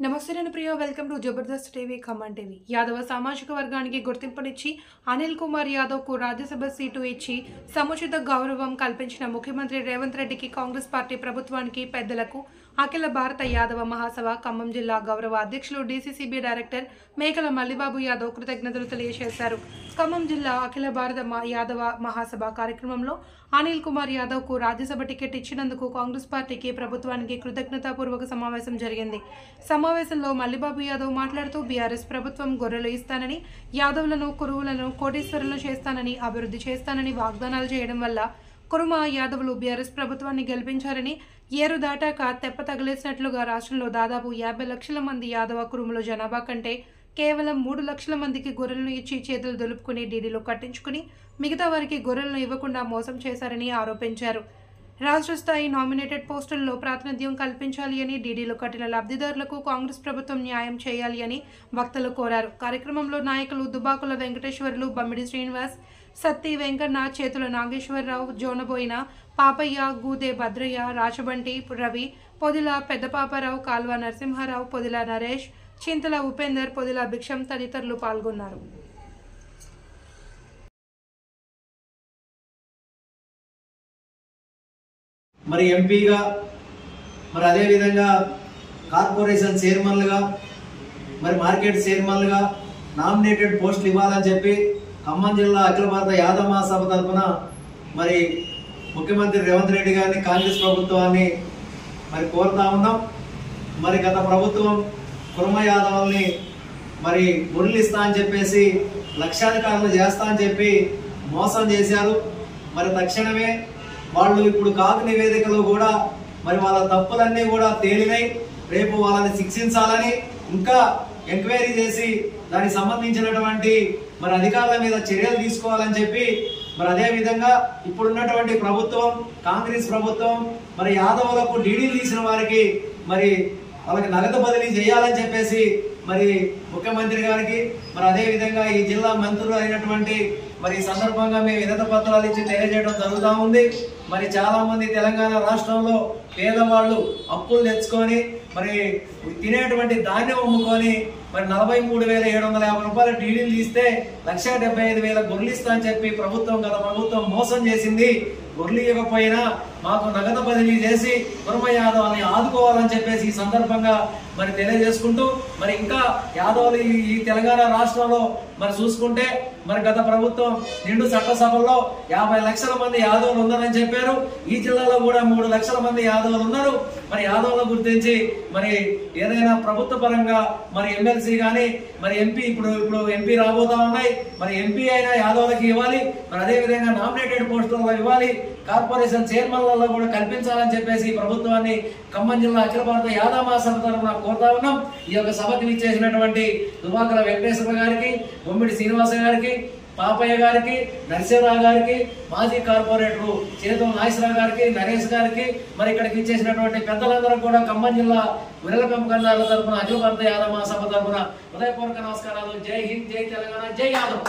నమస్తే నేను Priya welcome to Jabardasth TV Khammam TV. Yadava సామాజిక వర్గానికి గుర్తింపునిచ్చి అనిల్ కుమార్ యాదవ్కు రాజ్యసభ సీటు ఇచ్చి సముచిత గౌరవం కల్పించిన ముఖ్యమంత్రి రేవంత్ రెడ్డికి కాంగ్రెస్ పార్టీ ప్రభుత్వానికి పెద్దలకు అఖిల భారత యాదవ మహాసభ ఖమ్మం జిల్లా గౌరవ అధ్యక్షులు డీసీసీబీ డైరెక్టర్ మేకల మల్లిబాబు యాదవ్ కృతజ్ఞతలు తెలియజేశారు. ఖమ్మం జిల్లా అఖిల భారత యాదవ మహాసభ కార్యక్రమంలో అనిల్ కుమార్ యాదవ్కు రాజ్యసభ టికెట్ ఇచ్చినందుకు కాంగ్రెస్ పార్టీకి ప్రభుత్వానికి కృతజ్ఞతాపూర్వక సమావేశం జరిగింది. సమావేశంలో మల్లిబాబు యాదవ్ మాట్లాడుతూ బీఆర్ఎస్ ప్రభుత్వం గొర్రెలు ఇస్తానని యాదవ్లను కురువులను కోటీశ్వరులను చేస్తానని అభివృద్ధి చేస్తానని వాగ్దానాలు చేయడం వల్ల కురుమ యాదవులు బీఆర్ఎస్ ప్రభుత్వాన్ని గెలిపించారని ఏరు దాటాక తెప్ప తగిలేసినట్లుగా రాష్ట్రంలో దాదాపు యాభై లక్షల మంది యాదవ కురుముల జనాభా కంటే కేవలం మూడు లక్షల మందికి గొర్రెలను ఇచ్చి చేతులు దులుపుకుని డీడీలు కట్టించుకుని మిగతా వారికి గొర్రెలను ఇవ్వకుండా మోసం చేశారని ఆరోపించారు. రాష్ట్ర స్థాయి నామినేటెడ్ పోస్టుల్లో ప్రాతినిధ్యం కల్పించాలి అని డీడీలు కట్టిన లబ్ధిదారులకు కాంగ్రెస్ ప్రభుత్వం న్యాయం చేయాలి అని వక్తలు కోరారు. కార్యక్రమంలో నాయకులు దుబాకుల వెంకటేశ్వర్లు బమ్మిడి శ్రీనివాస్ సత్తి వెంకన్న చేతుల నాగేశ్వరరావు జోనబోయిన పాపయ్య గూదే భద్రయ్య రాచబంటి రవి పొదిల పెద్దపాపారావు కాల్వ నరసింహారావు పొదిల నరేష్ చింతల ఉపేందర్ పొదిల భిక్షం తదితరులు పాల్గొన్నారు. మరి ఎంపీగా మరి అదేవిధంగా కార్పొరేషన్ చైర్మన్లుగా మరి మార్కెట్ చైర్మన్లుగా నామినేటెడ్ పోస్టులు ఇవ్వాలని చెప్పి ఖమ్మం జిల్లా అఖిల భారత యాదవ మహాసభ తరఫున మరి ముఖ్యమంత్రి రేవంత్ రెడ్డి గారిని కాంగ్రెస్ ప్రభుత్వాన్ని మరి కోరుతా ఉన్నాం. మరి గత ప్రభుత్వం కుర్మ యాదవుల్ని మరి గుడులు ఇస్తా అని చెప్పేసి లక్షాధికారులు చేస్తా అని చెప్పి మోసం చేశారు. మరి తక్షణమే వాళ్ళు ఇప్పుడు కాకు నివేదికలో కూడా మరి వాళ్ళ తప్పులన్నీ కూడా తేలినాయి రేపు వాళ్ళని శిక్షించాలని ఇంకా ఎంక్వైరీ చేసి దానికి సంబంధించినటువంటి మరి అధికారుల మీద చర్యలు తీసుకోవాలని చెప్పి మరి అదే విధంగా ఇప్పుడున్నటువంటి ప్రభుత్వం కాంగ్రెస్ ప్రభుత్వం మరి యాదవులకు డీడీలు తీసిన వారికి మరి వాళ్ళకి నగదు బదిలీ చేయాలని చెప్పేసి మరి ముఖ్యమంత్రి గారికి మరి అదేవిధంగా ఈ జిల్లా మంత్రులు అయినటువంటి మరి సందర్భంగా మేము వినత పత్రాలు ఇచ్చి తెలియజేయడం జరుగుతూ ఉంది. మరి చాలా మంది తెలంగాణ రాష్ట్రంలో పేదవాళ్ళు అప్పులు తెచ్చుకొని మరి తినేటువంటి ధాన్యం అమ్ముకొని మరి నలభై మూడు వేల ఏడు వందల యాభై రూపాయల డీడీలు తీస్తే లక్ష డెబ్బై ఐదు వేల గొర్రెలు ఇస్తా అని చెప్పి ప్రభుత్వం గత ప్రభుత్వం మోసం చేసింది. గొర్రెలు ఇవ్వకపోయినా మాకు నగదు బదిలీ చేసి కుర్మ యాదవ్ని ఆదుకోవాలని చెప్పేసి ఈ సందర్భంగా మరి తెలియజేసుకుంటూ మరి ఇంకా యాదవ్లు ఈ ఈ తెలంగాణ రాష్ట్రంలో మరి చూసుకుంటే మరి గత ప్రభుత్వం నిండు చట్టసభల్లో యాభై లక్షల మంది యాదవులు ఉన్నారని చెప్పారు. ఈ జిల్లాలో కూడా మూడు లక్షల మంది యాదవులు ఉన్నారు. మరి యాదవుల గుర్తించి మరి ఏదైనా ప్రభుత్వ పరంగా మరి ఎమ్మెల్సీ కానీ మరి ఎంపీ ఇప్పుడు ఇప్పుడు ఎంపీ రాబోతా ఉన్నాయి. మరి ఎంపీ అయినా యాదవ్లకి ఇవ్వాలి. మరి అదేవిధంగా నామినేటెడ్ పోస్టులలో ఇవ్వాలి. కార్పొరేషన్ చైర్మన్లలో కూడా కల్పించాలని చెప్పేసి ప్రభుత్వాన్ని ఖమ్మం జిల్లా అఖిల భారత యాదవ మహాసభ తరఫున కోరుతా ఉన్నాం. ఈ యొక్క సభకు ఇచ్చేసినటువంటి దుబాకల వెంకటేశ్వర గారికి బొమ్మిడి శ్రీనివాస గారికి పాపయ్య గారికి నరసింహరావు గారికి మాజీ కార్పొరేటర్ చేతం నాగేశ్వరరావు గారికి నరేష్ గారికి మరి ఇక్కడికి ఇచ్చేసినటువంటి పెద్దలందరూ కూడా ఖమ్మం జిల్లా విరలకం కళ్యాణ తరఫున అఖిల భారత యాదవ మహాసభ తరఫున హృదయపూర్వక నమస్కారాలు. జై హింద్ జై తెలంగాణ జై యాదవ్.